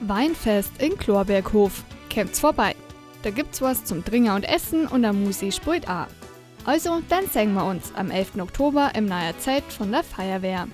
Weinfest in Chlorberghof. Kommt's vorbei. Da gibt's was zum Trinken und Essen und der Musi spielt auch. Also, dann sehen wir uns am 11. Oktober im Neuer Zeit von der Feuerwehr.